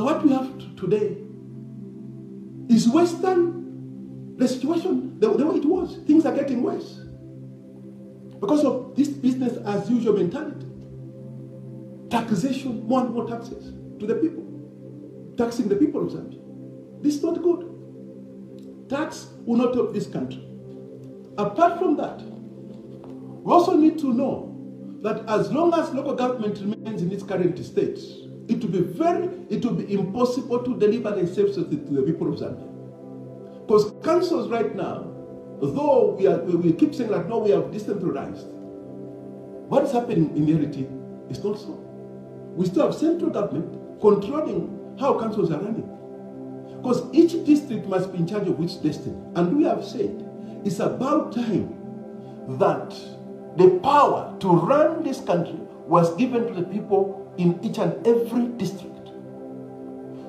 Now, what we have today is worse than the situation, the, the way it was. Things are getting worse because of this business as usual mentality. Taxation, more and more taxes to the people, taxing the people of Zambia. This is not good. Tax will not help this country. Apart from that, we also need to know that as long as local government remains in its current state, it will be very, it will be impossible to deliver the services to the people of Zambia. Because councils right now, though we, are, we keep saying that no, we have decentralized, what is happening in reality is not so. We still have central government controlling how councils are running. Because each district must be in charge of its destiny. And we have said it's about time that the power to run this country was given to the people in each and every district.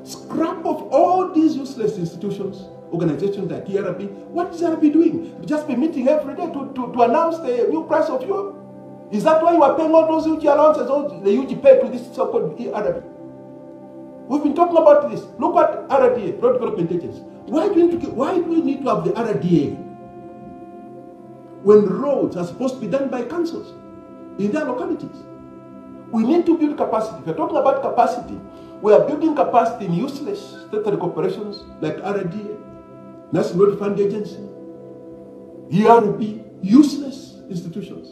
Scrap of all these useless institutions, organizations like ERB. What is ERB doing? Just be meeting every day to, to, to announce the new price of fuel? Is that why you are paying all those huge allowances, all the huge pay to this so-called ERB? We've been talking about this. Look at RDA, Road Development Agency. Why do, we why do we need to have the RDA when roads are supposed to be done by councils in their localities? We need to build capacity. If you're talking about capacity, we are building capacity in useless state corporations like RDA, National Fund Agency, ERB, useless institutions.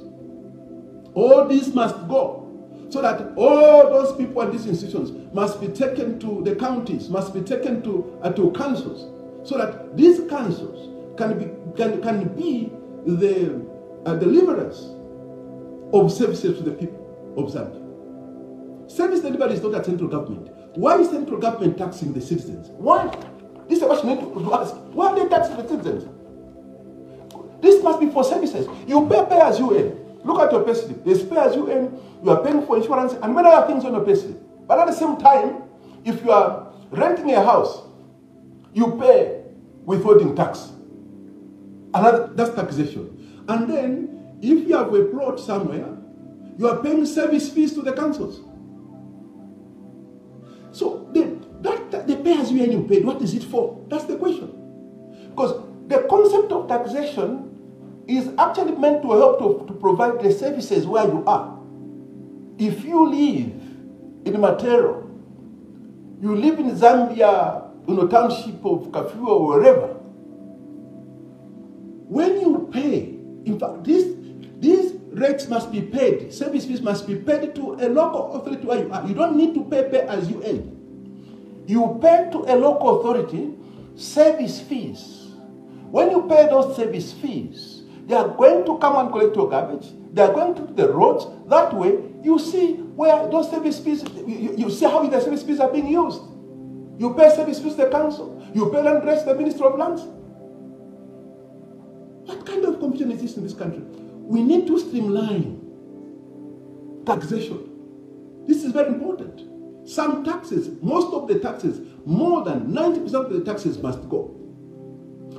All these must go so that all those people and these institutions must be taken to the counties, must be taken to, uh, to councils, so that these councils can be, can, can be the uh, deliverers of services to the people of Zambia. Service delivery is not a central government. Why is central government taxing the citizens? Why? This is a question you need to ask. Why are they taxing the citizens? This must be for services. You pay pay as you earn. Look at your payslip. There's pay as you earn. You are paying for insurance and many other things on your payslip. But at the same time, if you are renting a house, you pay withholding tax. Another that's taxation. And then, if you have a plot somewhere, you are paying service fees to the councils. So the, that, the pay as you earn you paid, what is it for? That's the question. Because the concept of taxation is actually meant to help to, to provide the services where you are. If you live in Matero, you live in Zambia, in a township of Kafue or wherever, when you pay, in fact, these rates must be paid, service fees must be paid to a local authority where you are. You don't need to pay pay as you earn. You pay to a local authority service fees. When you pay those service fees, they are going to come and collect your garbage. They are going to the roads. That way, you see where those service fees, you, you see how the service fees are being used. You pay service fees to the council. You pay land rates to the Ministry of Lands. What kind of confusion exists in this country? We need to streamline taxation. This is very important. Some taxes, most of the taxes, more than 90% of the taxes must go.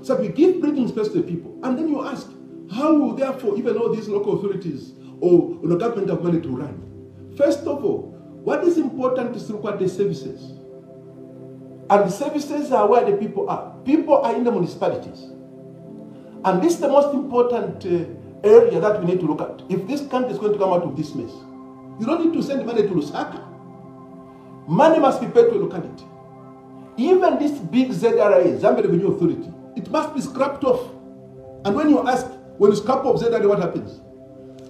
So we give breathing space to the people, and then you ask, how will therefore even all these local authorities or know, government have money to run? First of all, what is important is to look at the services. And the services are where the people are. People are in the municipalities. And this is the most important uh, area that we need to look at. If this country is going to come out of this mess, you don't need to send money to Lusaka. Money must be paid to a locality. Even this big ZRA, Zambia Revenue Authority, it must be scrapped off. And when you ask, when you scrap off ZRA, what happens?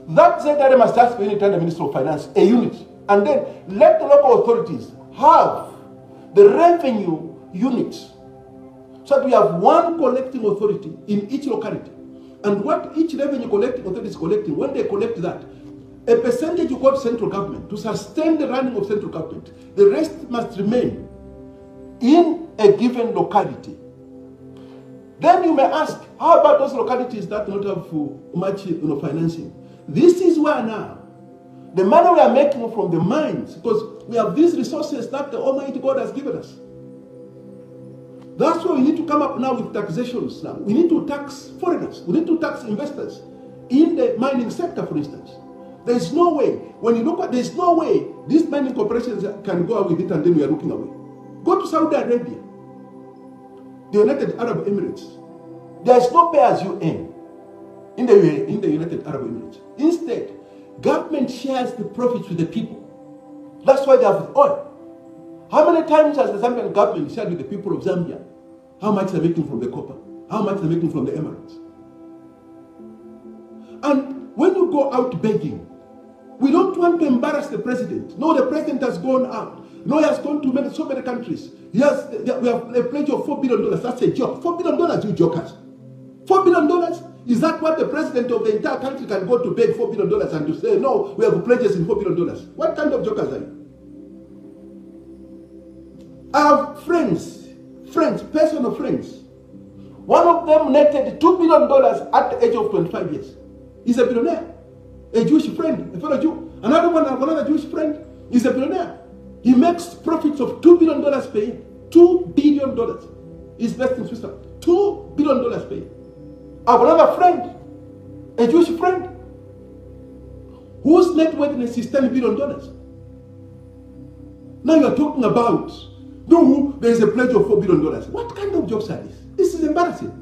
That ZRA must ask for any time the Minister of Finance, a unit. And then let the local authorities have the revenue unit so that we have one collecting authority in each locality. And what each revenue collecting authority is collecting, when they collect that, a percentage you go to central government to sustain the running of central government. The rest must remain in a given locality. Then you may ask, how about those localities that do not have uh, much you know, financing? This is where now the money we are making from the mines, because we have these resources that the Almighty God has given us. That's why we need to come up now with taxations now. We need to tax foreigners. We need to tax investors in the mining sector, for instance. There's no way, when you look at, there's no way these mining corporations can go out with it and then we are looking away. Go to Saudi Arabia, the United Arab Emirates. There is no pay as you earn in the, in the United Arab Emirates. Instead, government shares the profits with the people. That's why they have oil. How many times has the Zambian government shared with the people of Zambia how much they're making from the copper? How much they're making from the emeralds? And when you go out begging, we don't want to embarrass the president. No, the president has gone out. No, he has gone to many, so many countries. Has, we have a pledge of $4 billion. That's a joke. $4 billion, you jokers. $4 billion? Is that what the president of the entire country can go to beg $4 billion and to say, no, we have pledges in $4 billion? What kind of jokers are you? I have friends, friends, personal friends. One of them netted $2 billion at the age of 25 years. He's a billionaire. A Jewish friend, a fellow Jew. Another one, another Jewish friend, is a billionaire. He makes profits of $2 billion per year. $2 billion. He's based in Switzerland. $2 billion per year. I have another friend, a Jewish friend, whose net worth is $10 billion. Now you are talking about, no, there is a pledge of $4 billion. What kind of jokes are these? This is embarrassing.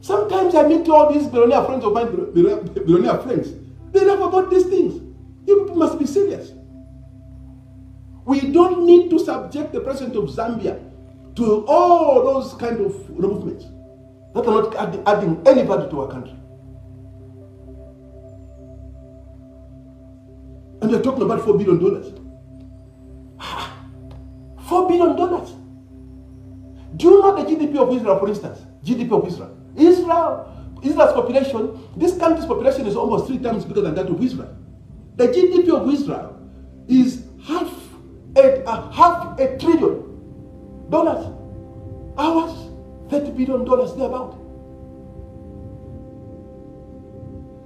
Sometimes I meet all these billionaire friends of mine, billionaire friends. They laugh about these things. You must be serious. We don't need to subject the president of Zambia to all those kind of movements that are not adding, adding any value to our country. And we're talking about $4 billion. $4 billion. Do you know the GDP of Israel, for instance? GDP of Israel. Israel, Israel's population, this country's population is almost three times bigger than that of Israel. The GDP of Israel is half a, a half a trillion dollars. Ours, $30 billion thereabout.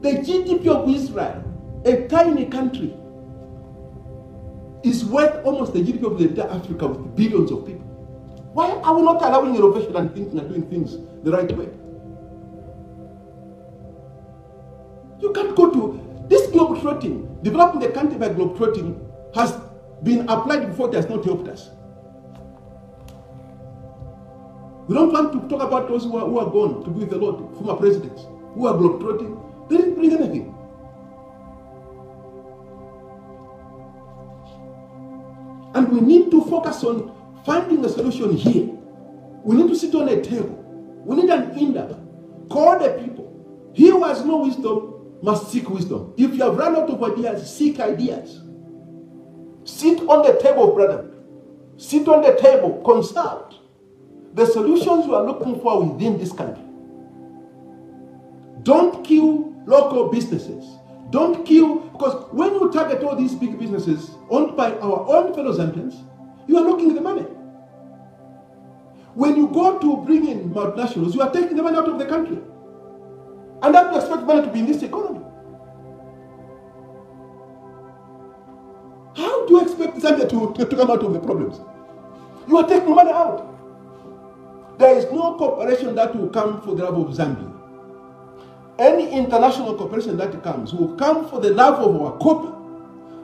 The GDP of Israel, a tiny country, is worth almost the GDP of the entire Africa with billions of people. Why are we not allowing innovation and thinking and doing things the right way? You can't go to this globe trotting, developing the country by globe trotting has been applied before, it has not helped us. We don't want to talk about those who are, who are gone to be with the Lord, former presidents, who are globetrotting. They didn't bring anything. And we need to focus on finding a solution here. We need to sit on a table. We need an indaba. Call the people. He who has no wisdom must seek wisdom. If you have run out of ideas, seek ideas. Sit on the table, brother. Sit on the table, consult the solutions we are looking for within this country. Don't kill local businesses. Don't kill, because when you target all these big businesses owned by our own fellow Zambians, you are looking at the money. When you go to bring in multinationals, you are taking the money out of the country. And that you expect money to be in this economy. How do you expect Zambia to, to, to come out of the problems? You are taking money out. There is no cooperation that will come for the love of Zambia. Any international cooperation that comes will come for the love of our copper.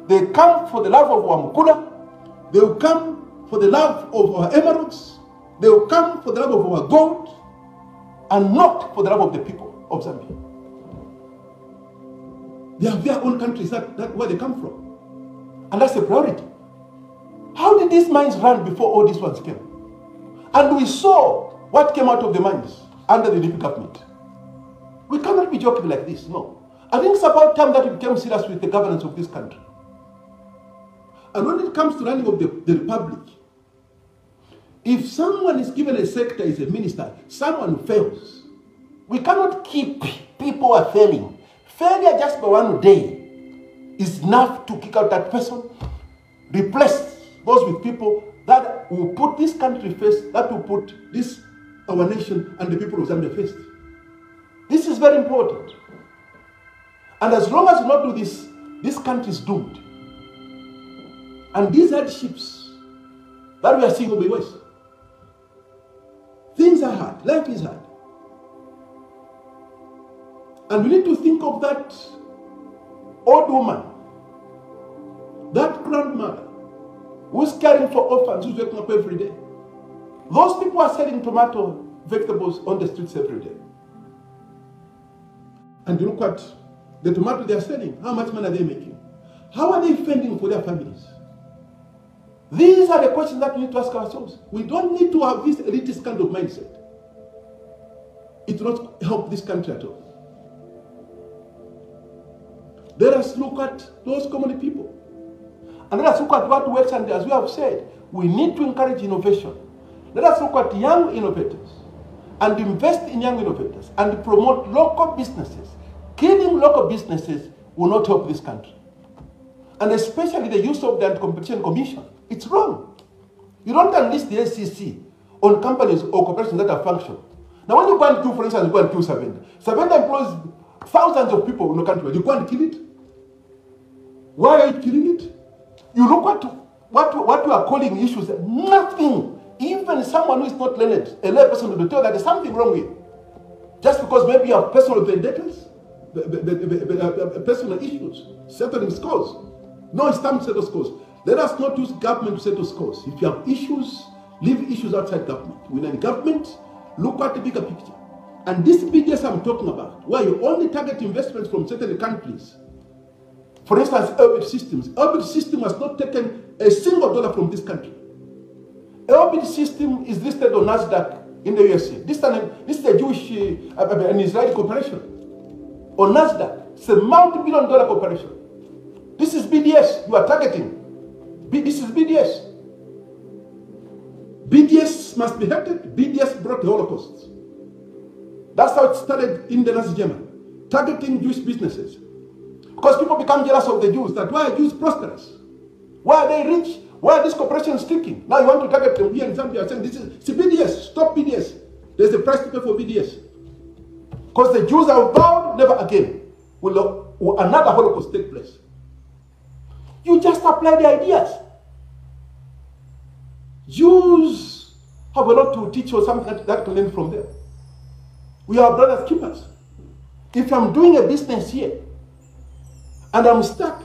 They come for the love of our mukula. They will come for the love of our emeralds. They will come for the love of our gold. And not for the love of the people of Zambia. They have their own countries, that, that where they come from. And that's the priority. How did these mines run before all these ones came? And we saw what came out of the mines under the DP government. We cannot be joking like this, no. I think it's about time that we become serious with the governance of this country. And when it comes to running of the, the republic, if someone is given a sector as a minister, someone fails. We cannot keep people are failing. Failure just by one day is enough to kick out that person, replace those with people that will put this country first, that will put this our nation and the people of Zambia first. This is very important. And as long as we not do this, this country is doomed. And these hardships that we are seeing will be worse. Things are hard. Life is hard. And we need to think of that old woman, that grandmother, Who's caring for orphans? Who's waking up every day? Those people are selling tomato vegetables on the streets every day. And you look at the tomato they are selling. How much money are they making? How are they fending for their families? These are the questions that we need to ask ourselves. We don't need to have this elitist kind of mindset. It will not help this country at all. Let us look at those common people. And let us look at what works. And as we have said, we need to encourage innovation. Let us look at young innovators and invest in young innovators and promote local businesses. Killing local businesses will not help this country. And especially the use of the Anti-Competition Commission. It's wrong. You don't enlist the SEC on companies or corporations that are functional. Now, when you go and kill, for instance, you go and kill Savenda. Savenda employs thousands of people in the country. You go and kill it. Why are you killing it? You look at what, what you are calling issues, nothing. Even someone who is not learned, a lay person will tell that there's something wrong with Just because maybe you have personal vendettas, personal issues, settling scores. No, it's time to settle scores. Let us not use government to settle scores. If you have issues, leave issues outside government. Within government, look at the bigger picture. And this BDS I'm talking about, where you only target investments from certain countries, for instance, Elbit Systems. Elbit System has not taken a single dollar from this country. Elbit System is listed on NASDAQ in the USA. This, this is a Jewish, uh, an Israeli corporation. On NASDAQ, it's a multi-billion dollar corporation. This is BDS you are targeting. B this is BDS. BDS must be hated. BDS brought the Holocaust. That's how it started in the Nazi Germany, targeting Jewish businesses. Because people become jealous of the Jews. That why are Jews prosperous? Why are they rich? Why are these corporations sticking? Now you want to target them here in Zambia saying this is BDS, stop BDS. There's a price to pay for BDS. Because the Jews are bound, never again will, will another Holocaust take place. You just apply the ideas. Jews have a lot to teach or something that, that can learn from them. We are brothers keepers. If I'm doing a business here and I'm stuck,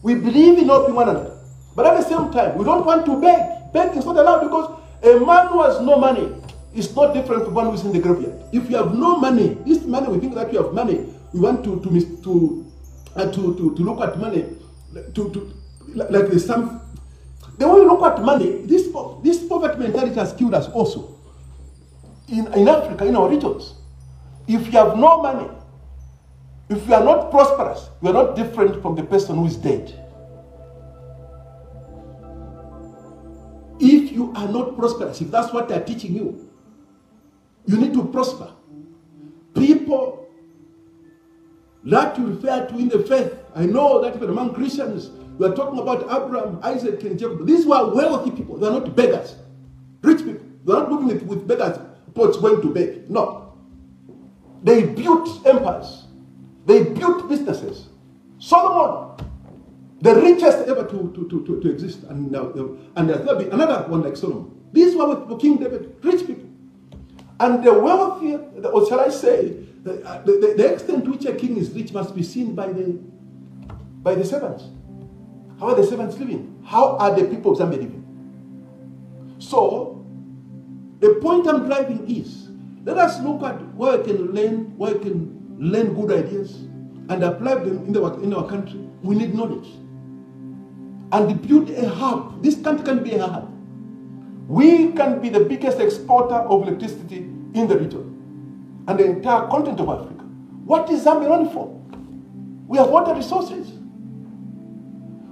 we believe in helping one another. But at the same time, we don't want to beg. Begging is not allowed because a man who has no money is not different from one who is in the graveyard. If you have no money, this money, we think that you have money, we want to to to uh, to, to, to look at money to, to like there's some the way you look at money, this this poverty mentality has killed us also. In, in Africa, in our regions. If you have no money, if you are not prosperous, you are not different from the person who is dead. You are not prosperous, if that's what they are teaching you, you need to prosper. People that you refer to in the faith, I know that even among Christians, we are talking about Abraham, Isaac, and Jacob. These were wealthy people. They are not beggars. Rich people. They are not moving with, with beggars pots going to beg. No. They built empires. They built businesses. Solomon, the richest ever to, to, to, to, to exist. And, uh, and there'll be another one like Solomon. These were with King David, rich people. And the wealthy, or shall I say, the, uh, the, the, extent to which a king is rich must be seen by the, by the servants. How are the servants living? How are the people of Zambia living? So, the point I'm driving is, let us look at where we can learn, where we can learn good ideas and apply them in, the, in our country. We need knowledge. And build a hub. This country can be a hub. We can be the biggest exporter of electricity in the region and the entire continent of Africa. What is Zambia for? We have water resources.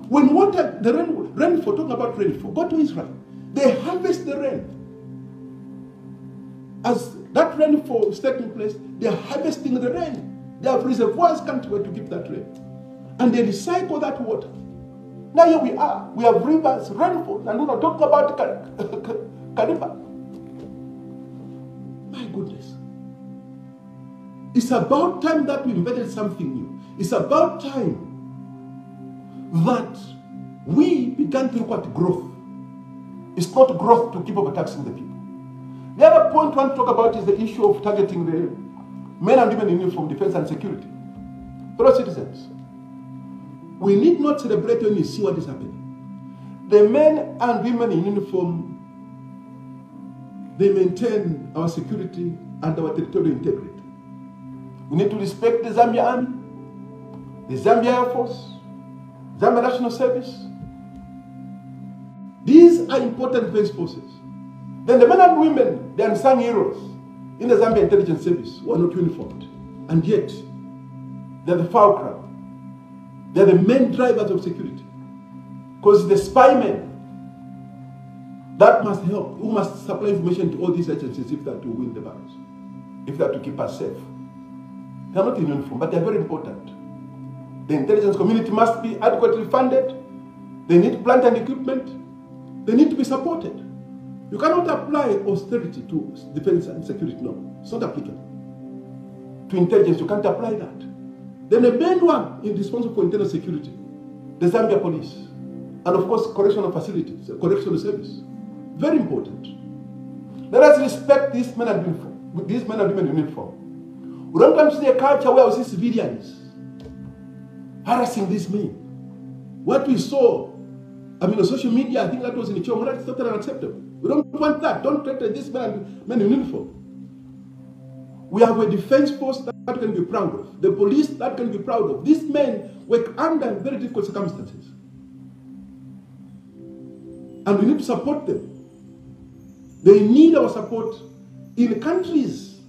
When water, the rain, rainfall, talking about rainfall, go to Israel. They harvest the rain. As that rainfall is taking place, they are harvesting the rain. They have reservoirs country to keep that rain. And they recycle that water. Now here we are. We have rivers, rainfall, and we're not talking about Kariba. My goodness. It's about time that we invented something new. It's about time that we began to look at growth. It's not growth to keep overtaxing the people. The other point I want to talk about is the issue of targeting the men and women in uniform, defense and security. Fellow citizens, we need not celebrate when we see what is happening. the men and women in uniform, they maintain our security and our territorial integrity. We need to respect the Zambia Army, the Zambia Air Force, Zambia National Service. These are important defense forces. Then the men and women, the unsung heroes in the Zambia Intelligence Service who are not uniformed. And yet, they're the foul. They're the main drivers of security. Because the spy men that must help, who must supply information to all these agencies if they're to win the battles, if they're to keep us safe. They're not in uniform, but they're very important. The intelligence community must be adequately funded. They need plant and equipment. They need to be supported. You cannot apply austerity to defense and security. No, it's not applicable. To intelligence, you can't apply that. Then the main one is responsible for internal security, the Zambia police, and of course correctional facilities, uh, correctional service. Very important. Let us respect these men and women, these men and women in uniform. We don't come to see a culture where we see civilians harassing these men. What we saw, I mean, on social media, I think that was in the Chom, that's totally unacceptable. We don't want that. Don't threaten these men, men in uniform. We have a defense force that, that can be proud of, the police that can be proud of. These men work under very difficult circumstances. And we need to support them. They need our support in countries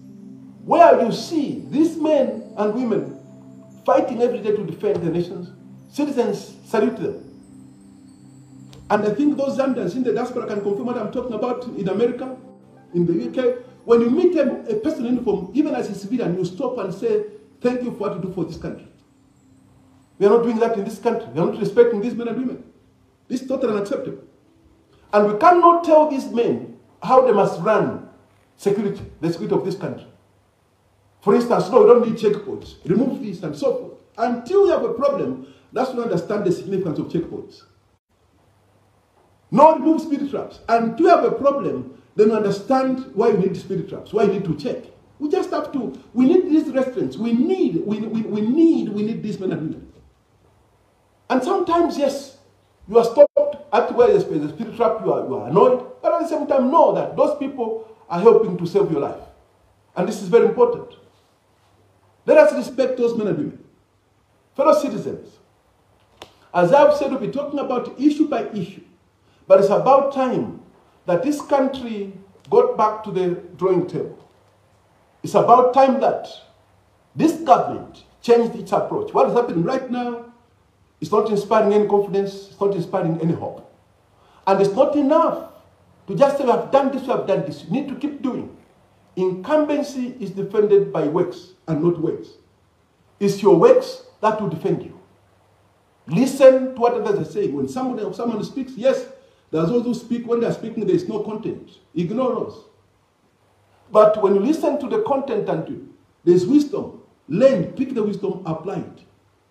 where you see these men and women fighting every day to defend their nations. Citizens salute them. And I think those Zambians in the diaspora can confirm what I'm talking about in America, in the UK. When you meet a, a person in uniform, even as a civilian, you stop and say, thank you for what you do for this country. We are not doing that in this country. We are not respecting these men and women. This is totally unacceptable. And we cannot tell these men how they must run security, the security of this country. For instance, no, we don't need checkpoints. Remove this and so forth. Until you have a problem, that's when you understand the significance of checkpoints. No remove speed traps. Until you have a problem, then you understand why you need speed traps, why you need to check. We just have to, we need these restraints. We need, we, we, we need, we need these men and women. And sometimes, yes, you are stopped at where there's a speed trap, you are, you are annoyed, but at the same time, know that those people are helping to save your life. And this is very important. Let us respect those men and women. Fellow citizens, as I've said, we'll be talking about issue by issue. But it's about time that this country got back to the drawing table. It's about time that this government changed its approach. What is happening right now is not inspiring any confidence, it's not inspiring any hope. And it's not enough to just say, we have done this, we have done this. You need to keep doing. Incumbency is defended by works and not words. It's your works that will defend you. Listen to what others are saying. When somebody, someone speaks, yes, there's those who speak, when they're speaking, there is no content. Ignore us. But when you listen to the content and there's wisdom, learn, pick the wisdom, apply it.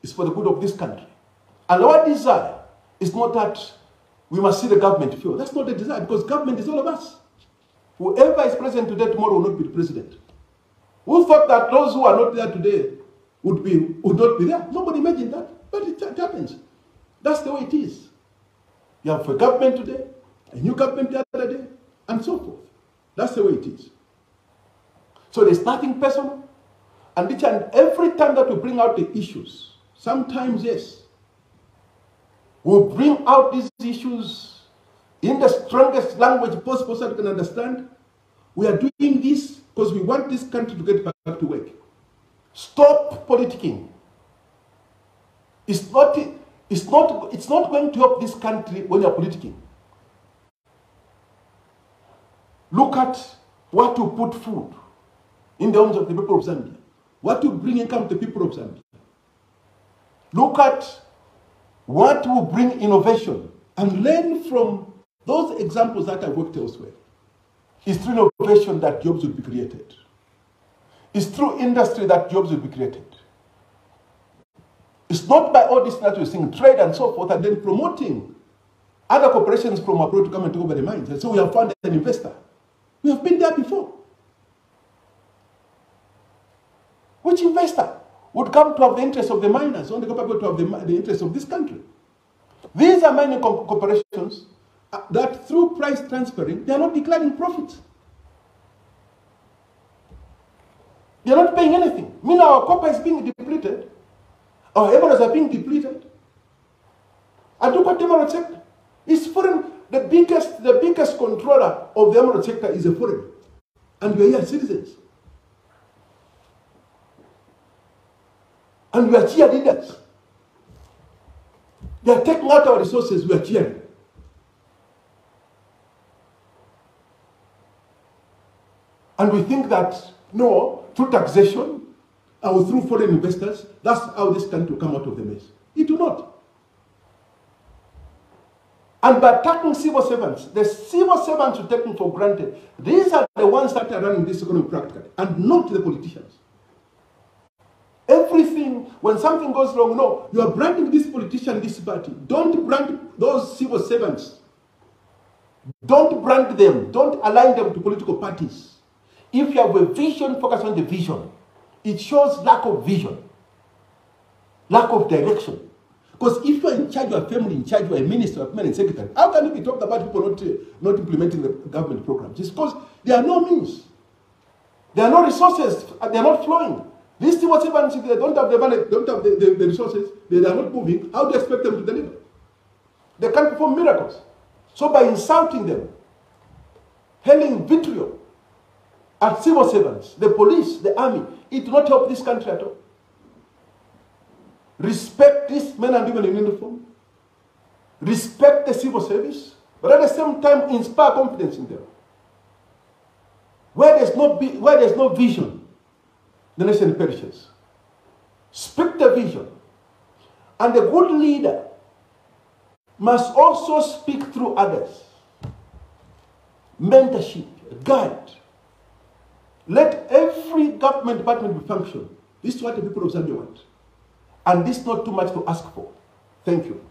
It's for the good of this country. And our desire is not that we must see the government fail. That's not the desire, because government is all of us. Whoever is president today, tomorrow will not be the president. Who thought that those who are not there today would, be, would not be there? Nobody imagined that, but it, it happens. That's the way it is. You have a government today, a new government the other day, and so forth. That's the way it is. So there's starting personal. And each and every time that we bring out the issues, sometimes, yes, we'll bring out these issues in the strongest language possible so we can understand. We are doing this because we want this country to get back to work. Stop politicking. It's not, it's not, it's not going to help this country when you're politicking. Look at what to put food in the homes of the people of Zambia. What to bring income to the people of Zambia. Look at what will bring innovation and learn from those examples that I worked elsewhere. It's through innovation that jobs will be created. It's through industry that jobs will be created. It's not by all this that we're trade and so forth, and then promoting other corporations from abroad to come and take over the mines. And so we have found an investor. We have been there before. Which investor would come to have the interest of the miners, only capable to have the, the interest of this country? These are mining corporations uh, that through price transferring, they are not declaring profits. They are not paying anything. Meaning our copper is being depleted, our emeralds are being depleted. And look what the emerald sector is foreign. The biggest, the biggest controller of the emerald sector is a foreign. And we are here citizens. And we are cheerleaders. They are taking out our resources, we are cheering. And we think that, no, through taxation or through foreign investors, that's how this country will come out of the mess. It will not. And by attacking civil servants, the civil servants are taken for granted. These are the ones that are running this economy practically, and not the politicians. Everything, when something goes wrong, no, you are branding this politician, this party. Don't brand those civil servants. Don't brand them. Don't align them to political parties. If you have a vision, focus on the vision. It shows lack of vision, lack of direction. Because if you are in charge, you are family in charge, are a minister, a permanent secretary, how can you be talking about people not, uh, not implementing the government programs? Because there are no means. There are no resources, they are not flowing. These civil servants, if they don't have the money, don't have the, the, the resources, they are not moving, how do you expect them to deliver? They can't perform miracles. So by insulting them, hailing vitriol at civil servants, the police, the army, it will not help this country at all. Respect these men and women in uniform. Respect the civil service. But at the same time, inspire confidence in them. Where there's no, where there's no vision, the nation perishes. Speak the vision. And a good leader must also speak through others. Mentorship, guide. Let every government department be function. This is what the people of Zambia want. And this is not too much to ask for. Thank you.